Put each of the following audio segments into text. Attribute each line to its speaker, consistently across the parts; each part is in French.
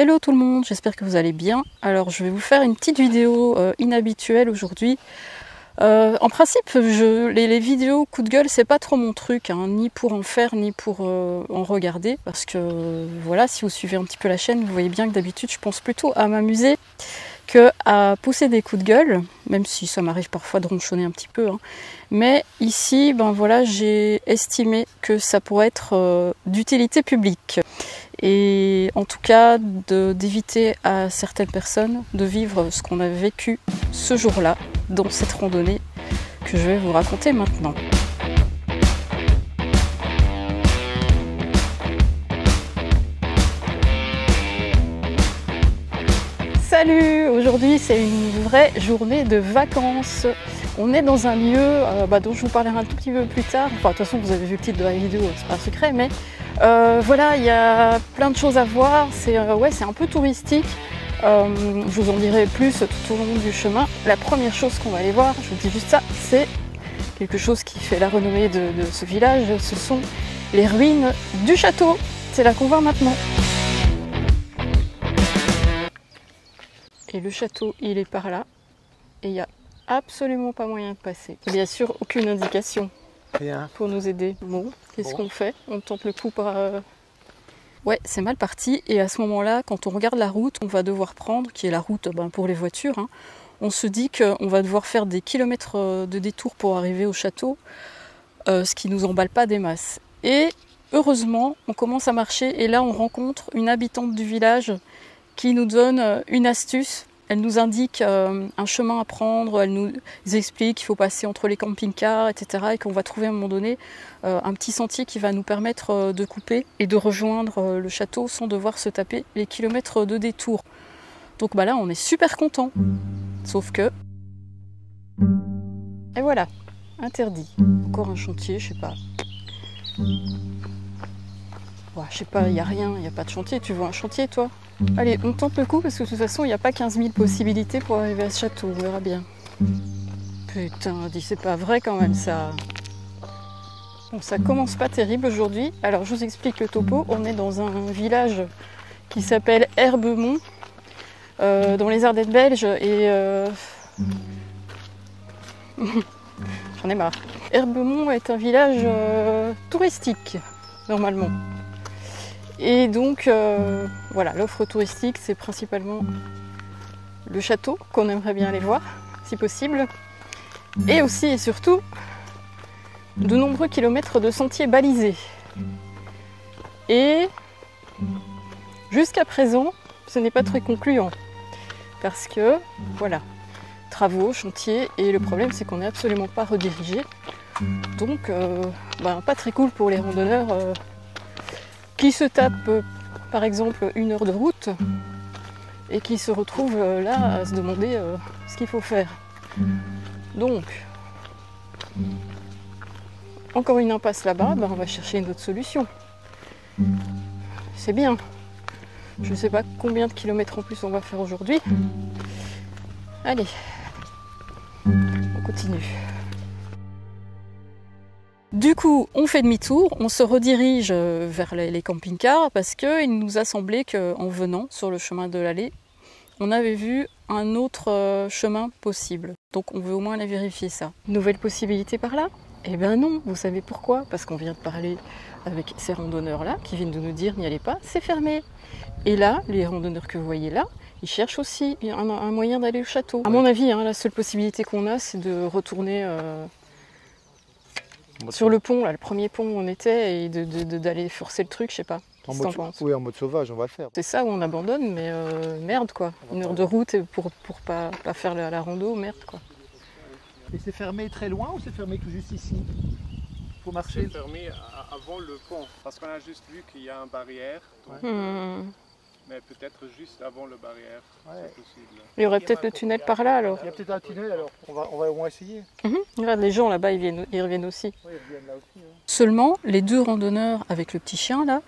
Speaker 1: Hello tout le monde, j'espère que vous allez bien. Alors je vais vous faire une petite vidéo euh, inhabituelle aujourd'hui. Euh, en principe, je, les, vidéos coup de gueule, c'est pas trop mon truc, hein, ni pour en faire, ni pour euh, en regarder, parce que voilà, si vous suivez un petit peu la chaîne, vous voyez bien que d'habitude, je pense plutôt à m'amuser que à pousser des coups de gueule, même si ça m'arrive parfois de ronchonner un petit peu. Hein. Mais ici, ben voilà, j'ai estimé que ça pourrait être d'utilité publique et en tout cas d'éviter à certaines personnes de vivre ce qu'on a vécu ce jour-là dans cette randonnée que je vais vous raconter maintenant. Salut Aujourd'hui c'est une vraie journée de vacances. On est dans un lieu euh, bah, dont je vous parlerai un tout petit peu plus tard. Enfin, de toute façon vous avez vu le titre de la vidéo, c'est pas un secret, mais euh, voilà, il y a plein de choses à voir. C'est euh, un peu touristique. Euh, je vous en dirai plus tout au long du chemin. La première chose qu'on va aller voir, je vous dis juste ça, c'est quelque chose qui fait la renommée de, ce village. Ce sont les ruines du château. C'est là qu'on va maintenant. Et le château, il est par là. Et il n'y a absolument pas moyen de passer. Bien sûr, aucune indication pour nous aider. Bon, qu'est-ce qu'on fait On tente le coup par. Euh, ouais, c'est mal parti. Et à ce moment-là, quand on regarde la route, on va devoir prendre, qui est la route ben, pour les voitures, hein, on se dit qu'on va devoir faire des kilomètres euh, de détour pour arriver au château, euh, ce qui nous emballe pas des masses. Et heureusement, on commence à marcher et là, on rencontre une habitante du village qui nous donne une astuce elle nous indique euh, un chemin à prendre, elle nous explique qu'il faut passer entre les camping-cars, etc. Et qu'on va trouver à un moment donné euh, un petit sentier qui va nous permettre euh, de couper et de rejoindre le château sans devoir se taper les kilomètres de détour. Donc bah là, on est super content. Sauf que... Et voilà, interdit. Encore un chantier, je sais pas. Je sais pas, il n'y a rien, il n'y a pas de chantier. Tu vois un chantier, toi? Allez, on tente le coup parce que de toute façon, il n'y a pas 15 000 possibilités pour arriver à ce château. On verra bien. Putain, dis, c'est pas vrai quand même ça. Bon, ça commence pas terrible aujourd'hui. Alors, je vous explique le topo. On est dans un village qui s'appelle Herbemont, euh, dans les Ardennes belges. Et. Euh, j'en ai marre. Herbemont est un village euh, touristique, normalement. Et donc, euh, voilà, l'offre touristique, c'est principalement le château qu'on aimerait bien aller voir, si possible. Et aussi et surtout, de nombreux kilomètres de sentiers balisés. Et jusqu'à présent, ce n'est pas très concluant. Parce que, voilà, travaux, chantiers, et le problème c'est qu'on n'est absolument pas redirigé. Donc, euh, ben, pas très cool pour les randonneurs. Euh, qui se tape euh, par exemple une heure de route et qui se retrouve euh, là à se demander euh, ce qu'il faut faire. Donc, encore une impasse là-bas, ben, on va chercher une autre solution. C'est bien. Je ne sais pas combien de kilomètres en plus on va faire aujourd'hui. Allez, on continue. Du coup, on fait demi-tour, on se redirige euh, vers les camping-cars parce qu'il nous a semblé qu'en venant sur le chemin de l'allée, on avait vu un autre euh, chemin possible. Donc on veut au moins aller vérifier ça. Nouvelle possibilité par là? Eh bien non, vous savez pourquoi? Parce qu'on vient de parler avec ces randonneurs-là qui viennent de nous dire n'y allez pas, c'est fermé. Et là, les randonneurs que vous voyez là, ils cherchent aussi un, moyen d'aller au château. À mon avis, hein, la seule possibilité qu'on a, c'est de retourner euh, sur le pont, là, le premier pont où on était, et d'aller de, forcer le truc, je sais pas.
Speaker 2: En mode, oui, en mode sauvage, on va le faire.
Speaker 1: C'est ça où on abandonne, mais euh, merde quoi. Une heure de route pour, pour pas, pas faire la, la, rando, merde quoi.
Speaker 2: Et c'est fermé très loin ou c'est fermé que juste ici Faut marcher?
Speaker 3: C'est fermé avant le pont, parce qu'on a juste vu qu'il y a une barrière. Hmm. Mais peut-être juste avant le barrière, c'est possible.
Speaker 1: Il y aurait peut-être le tunnel par là alors.
Speaker 2: Il y a peut-être un tunnel alors, on va, on va au moins essayer.
Speaker 1: Mhm. Regarde, les gens là-bas, ils, viennent, ils reviennent aussi. Oui, ils reviennent là aussi. Seulement, les deux randonneurs avec le petit chien là,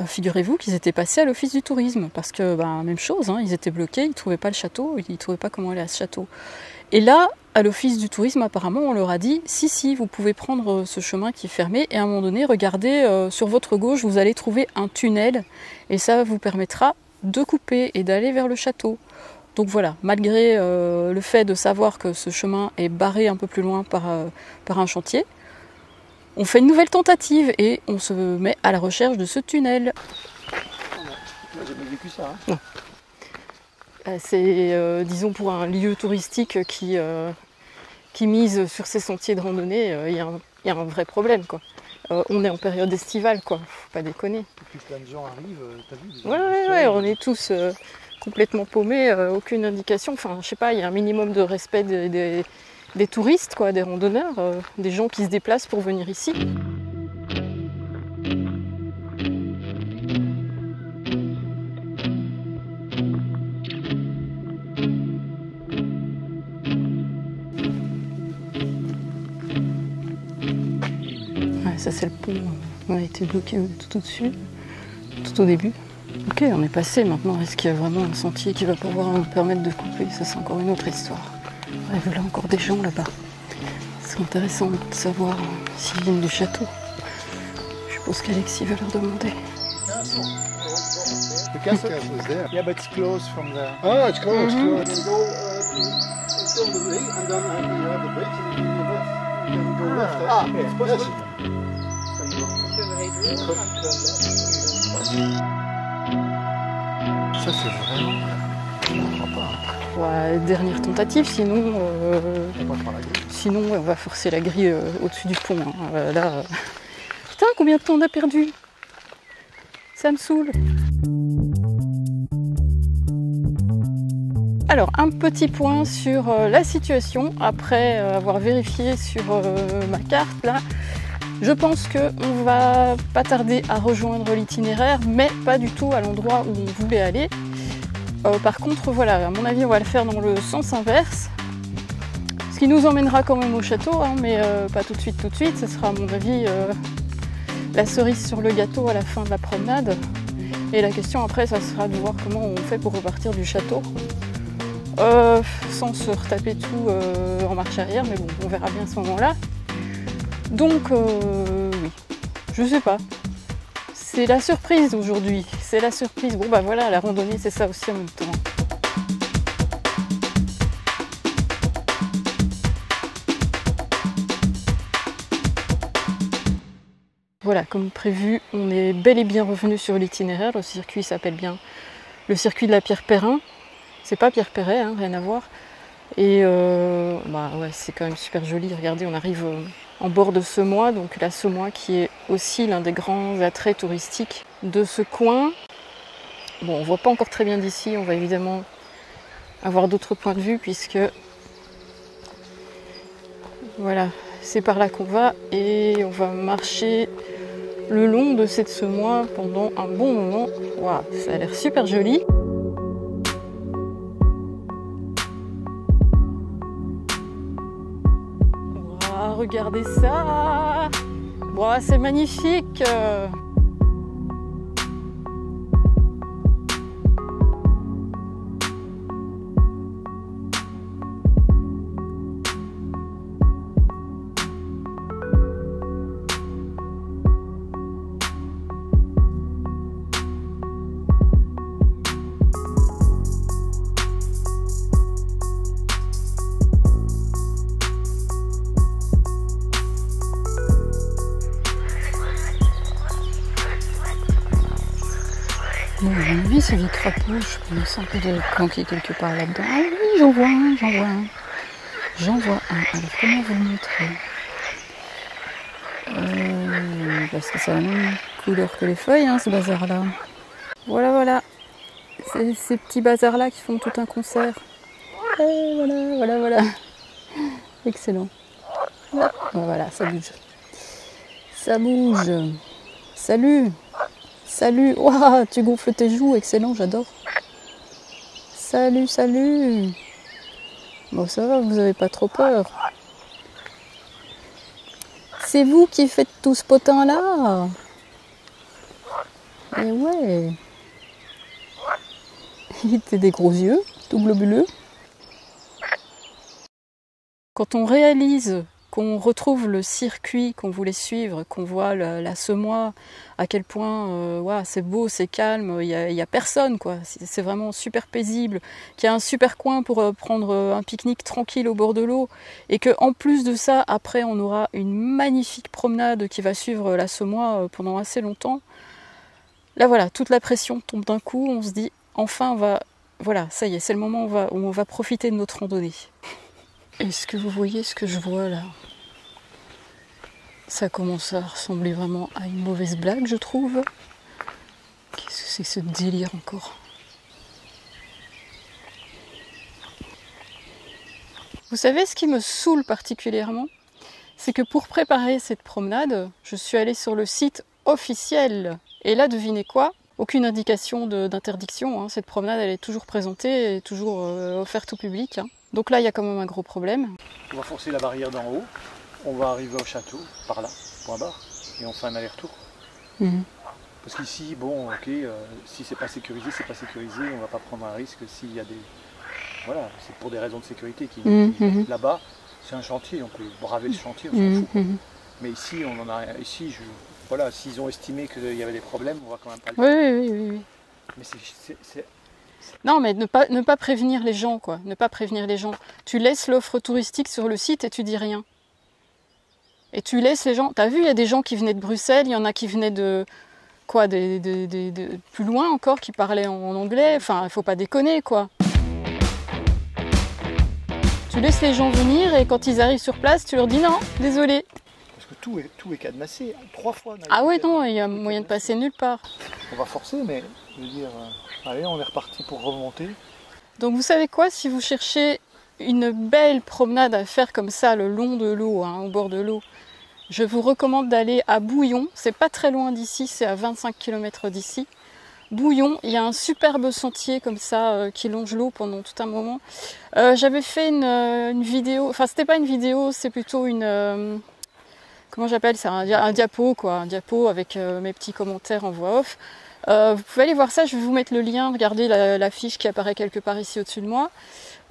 Speaker 1: euh, figurez-vous qu'ils étaient passés à l'office du tourisme, parce que bah, même chose, hein, ils étaient bloqués, ils ne trouvaient pas le château, ils ne trouvaient pas comment aller à ce château. Et là, à l'office du tourisme, apparemment, on leur a dit si, si, vous pouvez prendre ce chemin qui est fermé, et à un moment donné, regardez euh, sur votre gauche, vous allez trouver un tunnel, et ça vous permettra de couper et d'aller vers le château. Donc voilà, malgré euh, le fait de savoir que ce chemin est barré un peu plus loin par, euh, par un chantier, on fait une nouvelle tentative et on se met à la recherche de ce tunnel.
Speaker 2: J'ai jamais vécu ça.
Speaker 1: Hein. Euh, c'est, disons, pour un lieu touristique qui, qui mise sur ces sentiers de randonnée, il y, a un vrai problème. Quoi. on est en période estivale, quoi. Faut pas déconner. Et
Speaker 2: puis plein de gens arrivent, t'as vu
Speaker 1: Ouais, ouais, ouais, on est tous complètement paumé, euh, aucune indication. Enfin, je sais pas, il y a un minimum de respect des, touristes, quoi, des randonneurs, euh, des gens qui se déplacent pour venir ici. Ça c'est le pont, on a été bloqué tout au-dessus, tout au début. Ok, on est passé maintenant. Est-ce qu'il y a vraiment un sentier qui va pouvoir nous permettre de couper? Ça, c'est encore une autre histoire. Ouais, voilà encore des gens là-bas. C'est intéressant de savoir s'ils viennent du château. Je suppose qu'Alexis va leur demander.
Speaker 2: The castle is there. Yeah, but it's closed from there.
Speaker 3: Ah, it's closed.
Speaker 2: Mm -hmm. You go uh, until the way, and then uh, you have the bridge, and you can go left. Ah, it's possible. Yes. Ça, c'est
Speaker 1: vraiment. dernière tentative, sinon. Euh, sinon, on va forcer la grille euh, au-dessus du pont. Hein. Euh, là. Putain, combien de temps on a perdu? Ça me saoule. Alors, un petit point sur la situation après avoir vérifié sur ma carte là. Je pense qu'on va pas tarder à rejoindre l'itinéraire, mais pas du tout à l'endroit où on voulait aller. Euh, par contre, voilà, à mon avis, on va le faire dans le sens inverse. Ce qui nous emmènera quand même au château, hein, mais euh, pas tout de suite, tout de suite. Ce sera, à mon avis, euh, la cerise sur le gâteau à la fin de la promenade. Et la question après, ça sera de voir comment on fait pour repartir du château. sans se retaper tout en marche arrière, mais bon, on verra bien ce moment-là. Donc, euh, oui, je sais pas. C'est la surprise aujourd'hui. C'est la surprise. Bon, bah voilà, la randonnée, c'est ça aussi en même temps. Voilà, comme prévu, on est bel et bien revenu sur l'itinéraire. Le circuit s'appelle bien le circuit de la Pierre Perrin. C'est pas Pierre Perret, hein, rien à voir. Et euh, bah ouais, c'est quand même super joli. Regardez, on arrive euh, en bord de Semois, donc la Semois qui est aussi l'un des grands attraits touristiques de ce coin. Bon, on voit pas encore très bien d'ici, on va évidemment avoir d'autres points de vue puisque voilà, c'est par là qu'on va et on va marcher le long de cette Semois pendant un bon moment. Waouh, ça a l'air super joli. Regardez ça. C'est magnifique c'est des crapauds, je sens un peu de planquer quelque part là-dedans. Ah oui, j'en vois un, j'en vois un. J'en vois un. Alors comment vous le montrer euh, Parce que c'est la même couleur que les feuilles, hein, ce bazar-là. Voilà, voilà. C'est ces petits bazars-là qui font tout un concert. Et voilà, voilà, voilà. Excellent. Voilà, ça bouge. Ça bouge. Salut Salut, waouh, tu gonfles tes joues, excellent, j'adore. Salut, salut. Bon, ça va, vous n'avez pas trop peur. C'est vous qui faites tout ce potin-là? Eh ouais. Il était des gros yeux, tout globuleux. Quand on réalise qu'on retrouve le circuit qu'on voulait suivre, qu'on voit la, semoie, à quel point euh, c'est beau, c'est calme, il n'y a, personne, quoi. C'est vraiment super paisible, qu'il y a un super coin pour euh, prendre euh, un pique-nique tranquille au bord de l'eau, et que en plus de ça, après, on aura une magnifique promenade qui va suivre la semoie pendant assez longtemps. Là, voilà, toute la pression tombe d'un coup, on se dit, enfin, va, voilà, ça y est, c'est le moment où on va profiter de notre randonnée. Est-ce que vous voyez ce que je vois là? Ça commence à ressembler vraiment à une mauvaise blague, je trouve. Qu'est-ce que c'est ce délire encore? Vous savez ce qui me saoule particulièrement C'est que pour préparer cette promenade, je suis allée sur le site officiel. Et là, devinez quoi? Aucune indication d'interdiction. Hein. Cette promenade, elle est toujours présentée et toujours euh, offerte au public. Hein. Donc là, il y a quand même un gros problème.
Speaker 2: On va forcer la barrière d'en haut. On va arriver au château, par là, point barre, et on fait un aller-retour. Mhm. Parce qu'ici, bon, ok, euh, si c'est pas sécurisé, c'est pas sécurisé, on va pas prendre un risque s'il y a des. Voilà, c'est pour des raisons de sécurité. Qui, mhm, mhm. Là-bas, c'est un chantier, on peut braver le chantier, on s'en fout. Mais ici, on en a Ici, je, voilà, s'ils ont estimé qu'il y avait des problèmes, on va quand même pas le
Speaker 1: faire. Oui, oui, oui. oui.
Speaker 2: Mais c'est
Speaker 1: non, mais ne pas, prévenir les gens, quoi. Ne pas prévenir les gens. Tu laisses l'offre touristique sur le site et tu dis rien. Et tu laisses les gens. T'as vu, il y a des gens qui venaient de Bruxelles, il y en a qui venaient de. Quoi, de, plus loin encore, qui parlaient en, anglais. Enfin, il faut pas déconner, quoi. Tu laisses les gens venir et quand ils arrivent sur place, tu leur dis non, désolé.
Speaker 2: Parce que tout est, tout est cadenassé, trois fois.
Speaker 1: Ah ouais, non, il y a moyen de passer nulle part.
Speaker 2: On va forcer, mais je veux dire. Euh, Allez, on est reparti pour remonter.
Speaker 1: Donc vous savez quoi, si vous cherchez une belle promenade à faire comme ça le long de l'eau, hein, au bord de l'eau, je vous recommande d'aller à Bouillon. C'est pas très loin d'ici, c'est à 25 km d'ici. Bouillon, il y a un superbe sentier comme ça euh, qui longe l'eau pendant tout un moment. Euh, j'avais fait une, euh, vidéo, enfin c'était pas une vidéo, c'est plutôt une comment j'appelle ça, un, diapo quoi, un diapo avec mes petits commentaires en voix off. Euh, vous pouvez aller voir ça, je vais vous mettre le lien, regardez la, fiche qui apparaît quelque part ici au-dessus de moi.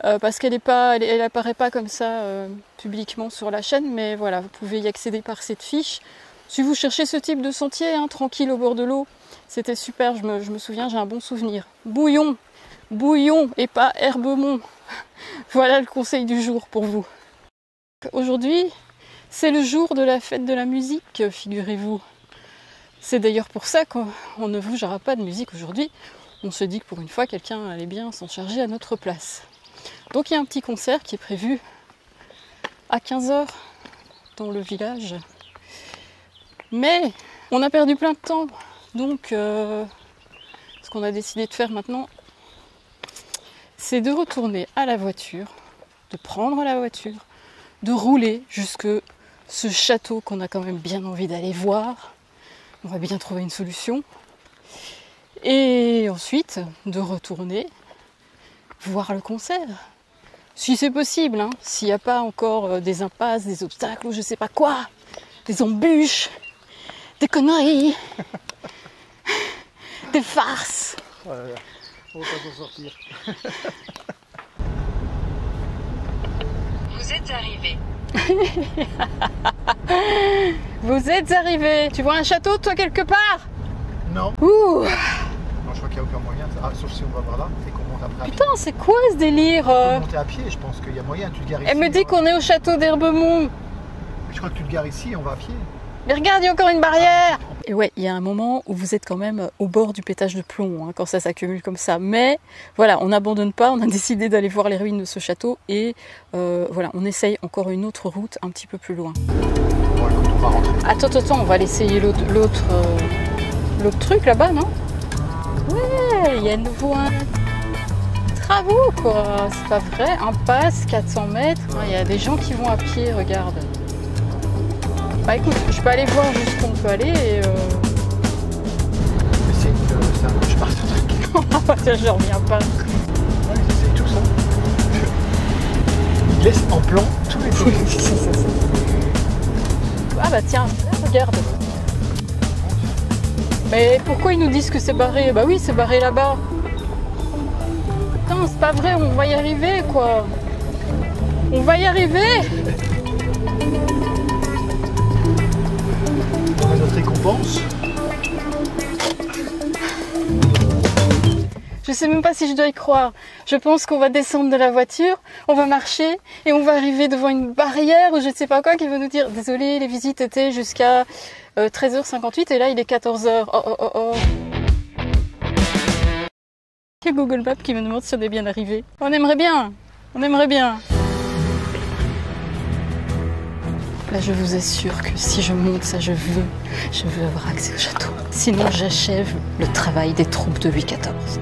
Speaker 1: Euh, parce qu'elle n'apparaît pas, comme ça euh, publiquement sur la chaîne, mais voilà, vous pouvez y accéder par cette fiche. Si vous cherchez ce type de sentier, hein, tranquille au bord de l'eau, c'était super, je me, souviens, j'ai un bon souvenir. Bouillon, bouillon et pas herbemont. voilà le conseil du jour pour vous. Aujourd'hui, c'est le jour de la fête de la musique, figurez-vous. C'est d'ailleurs pour ça qu'on ne vous jouera pas de musique aujourd'hui. On se dit que pour une fois, quelqu'un allait bien s'en charger à notre place. Donc il y a un petit concert qui est prévu à 15h dans le village. Mais on a perdu plein de temps. Donc euh, ce qu'on a décidé de faire maintenant, c'est de retourner à la voiture, de prendre la voiture, de rouler jusque ce château qu'on a quand même bien envie d'aller voir on va bien trouver une solution. Et ensuite, de retourner voir le concert. Si c'est possible, hein. s'il n'y a pas encore euh, des impasses, des obstacles ou je sais pas quoi, des embûches, des conneries, des farces.
Speaker 2: On va pas s'en sortir.
Speaker 4: Vous êtes arrivé.
Speaker 1: Vous êtes arrivé. Tu vois un château, toi, quelque part?
Speaker 2: Non.
Speaker 1: Ouh.
Speaker 2: Non, je crois qu'il n'y a aucun moyen. Ah, sauf si on va par là et qu'on monte après.
Speaker 1: Putain, c'est quoi ce délire On peut
Speaker 2: euh? monter à pied, je pense qu'il y a moyen. Tu te gares ici.
Speaker 1: Elle me dit qu'on est au château d'Herbemont.
Speaker 2: Je crois que tu te gares ici et on va à pied.
Speaker 1: Mais regarde, il y a encore une barrière Et ouais, il y a un moment où vous êtes quand même au bord du pétage de plomb, hein, quand ça s'accumule comme ça. Mais voilà, on n'abandonne pas, on a décidé d'aller voir les ruines de ce château et euh, voilà, on essaye encore une autre route un petit peu plus loin. Attends, attends, on va l'essayer l'autre l'autre euh, truc là-bas, non? Ouais, il y a nouveau un travaux quoi, c'est pas vrai, un passe, 400 mètres, il y a des gens qui vont à pied, regarde. Bah écoute, je peux aller voir jusqu'où on peut aller et. Euh...
Speaker 2: C'est un cauchemar ce
Speaker 1: truc. je reviens pas.
Speaker 2: Ouais, c'est tout ça. Il laisse en plan tous les trucs.
Speaker 1: ah bah tiens, regarde. Mais pourquoi ils nous disent que c'est barré? Bah oui, c'est barré là-bas. Putain, c'est pas vrai, on va y arriver quoi. On va y arriver Je sais même pas si je dois y croire. Je pense qu'on va descendre de la voiture, on va marcher et on va arriver devant une barrière ou je ne sais pas quoi qui va nous dire désolé, les visites étaient jusqu'à 13h58 euh, et là il est 14h. Oh oh oh oh. Il y a Google Maps qui me demande si on est bien arrivé. On aimerait bien, on aimerait bien. Je vous assure que si je monte ça, je veux, je veux avoir accès au château. Sinon, j'achève le travail des troupes de Louis XIV.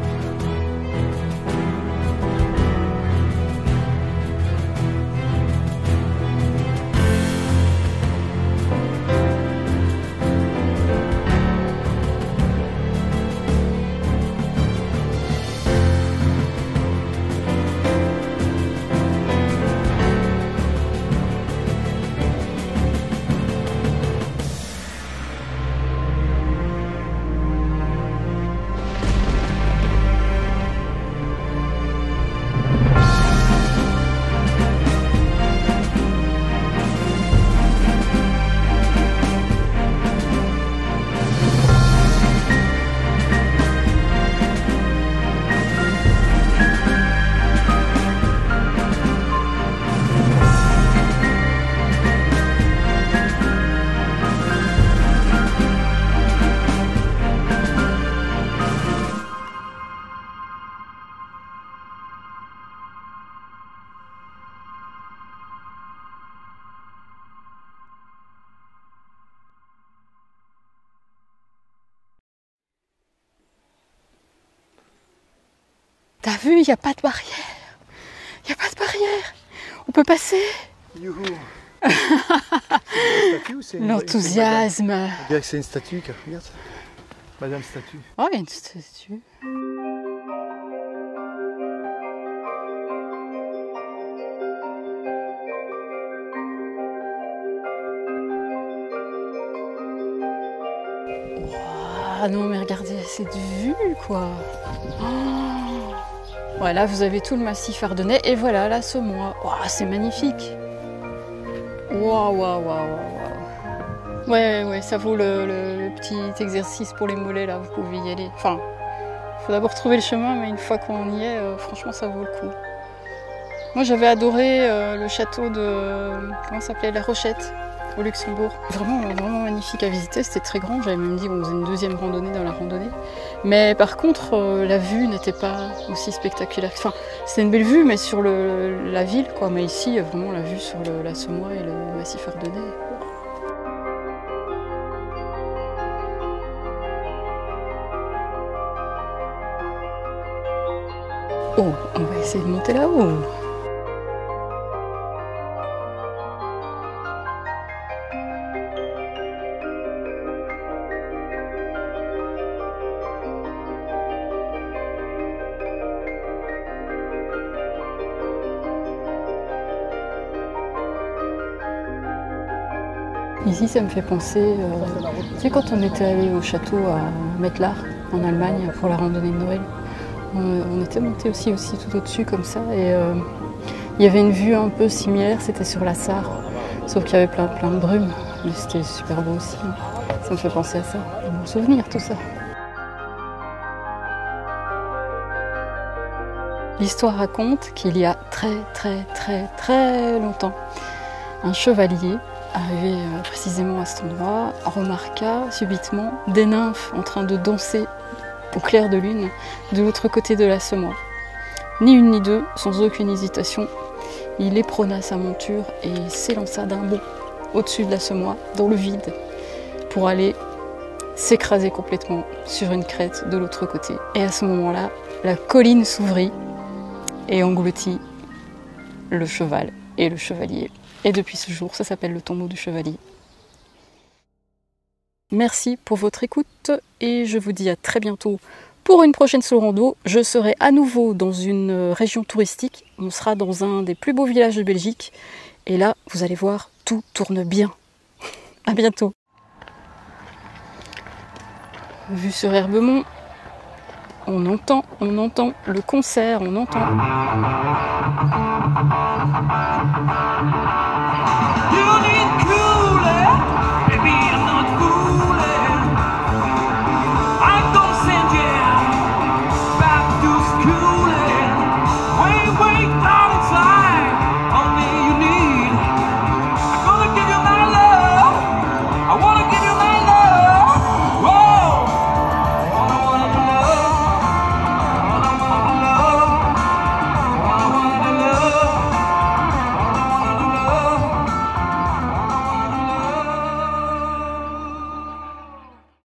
Speaker 1: Vu, il n'y a pas de barrière. Il n'y a pas de barrière. On peut passer. Youhou. L'enthousiasme.
Speaker 2: On dirait que c'est une statue. Regarde. Madame statue.
Speaker 1: Oh, il y a une statue. Ah non mais regardez cette vue quoi. Oh voilà, vous avez tout le massif ardennais et voilà la Saumois. c'est magnifique. Waouh, waouh, waouh, waouh. Ouais, ouais, ça vaut le, petit exercice pour les mollets là, vous pouvez y aller. Enfin, faut d'abord trouver le chemin, mais une fois qu'on y est, euh, franchement, ça vaut le coup. Moi, j'avais adoré euh, le château de. Comment s'appelait La Rochette au Luxembourg. Vraiment, vraiment magnifique à visiter, c'était très grand. J'avais même dit qu'on faisait une deuxième randonnée dans la randonnée. Mais par contre, euh, la vue n'était pas aussi spectaculaire. Enfin, c'était une belle vue, mais sur la ville, quoi. Mais ici, vraiment la vue sur la Semois et le massif ardennais. Oh, on va essayer de monter là-haut. Ici, ça me fait penser, euh, tu sais, quand on était allé au château à Metlar, en Allemagne, pour la randonnée de Noël, on, était monté aussi, aussi tout au-dessus, comme ça, et euh, il y avait une vue un peu similaire, c'était sur la Sarre, sauf qu'il y avait plein, plein de brume, mais c'était super beau aussi. Ça me fait penser à ça, mon souvenir, tout ça. L'histoire raconte qu'il y a très très très très longtemps, un chevalier Arrivé euh, précisément à cet endroit, remarqua subitement des nymphes en train de danser au clair de lune de l'autre côté de la semois. Ni une ni deux, sans aucune hésitation, il éprona sa monture et s'élança d'un bond au-dessus de la semois, dans le vide, pour aller s'écraser complètement sur une crête de l'autre côté. Et à ce moment-là, la colline s'ouvrit et engloutit le cheval et le chevalier. Et depuis ce jour, ça s'appelle le tombeau du chevalier. Merci pour votre écoute et je vous dis à très bientôt pour une prochaine rando. Je serai à nouveau dans une région touristique. On sera dans un des plus beaux villages de Belgique. Et là, vous allez voir, tout tourne bien. à bientôt. Vue sur Herbemont, on entend, on entend le concert, on entend.